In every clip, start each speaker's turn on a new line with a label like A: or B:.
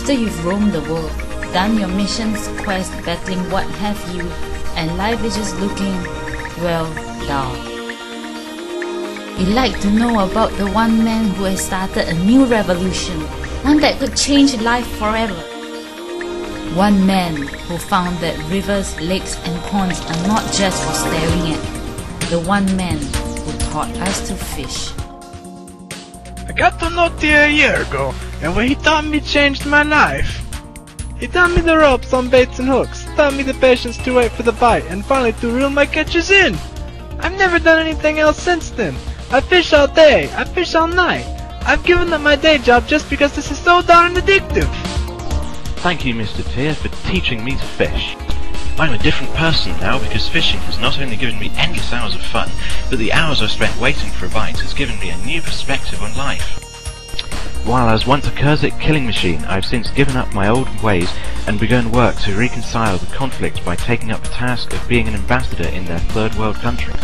A: After you've roamed the world, done your mission's quest, battling what have you, and life is just looking, well, dull. You'd like to know about the one man who has started a new revolution, one that could change life forever. One man who found that rivers, lakes, and ponds are not just for staring at. The one man who taught us to fish.
B: I got to Tia a year ago, and what he taught me changed my life. He taught me the ropes on baits and hooks, taught me the patience to wait for the bite, and finally to reel my catches in. I've never done anything else since then. I fish all day, I fish all night. I've given up my day job just because this is so darn addictive.
C: Thank you, Mr. Tier, for teaching me to fish. I'm a different person now because fishing has not only given me endless hours of fun, but the hours I've spent waiting for a bite has given me a new perspective on life. While I was once a Kurzick killing machine, I've since given up my old ways and begun work to reconcile the conflict by taking up the task of being an ambassador in their third world country.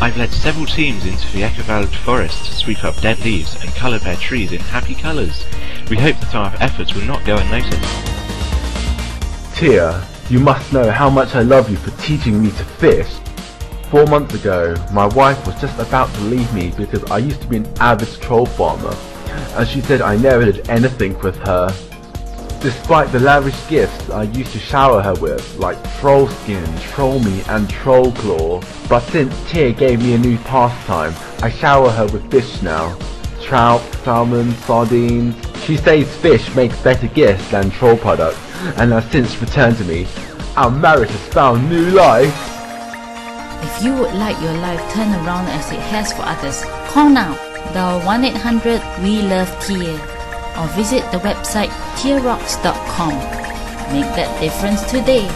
C: I've led several teams into the Echovald forest to sweep up dead leaves and colour their trees in happy colours. We hope that our efforts will not go unnoticed.
D: Tia, you must know how much I love you for teaching me to fish. Four months ago, my wife was just about to leave me because I used to be an avid troll farmer, and she said I never did anything with her. Despite the lavish gifts I used to shower her with, like troll skin, troll meat and troll claw, but since Tia gave me a new pastime, I shower her with fish now. Trout, salmon, sardines. She says fish makes better gifts than troll products, and has since returned to me. Our marriage has found new life.
A: If you would like your life turned around as it has for others, call now. Dial 1 800 We Love Tia or visit the website tierrocks.com. Make that difference today.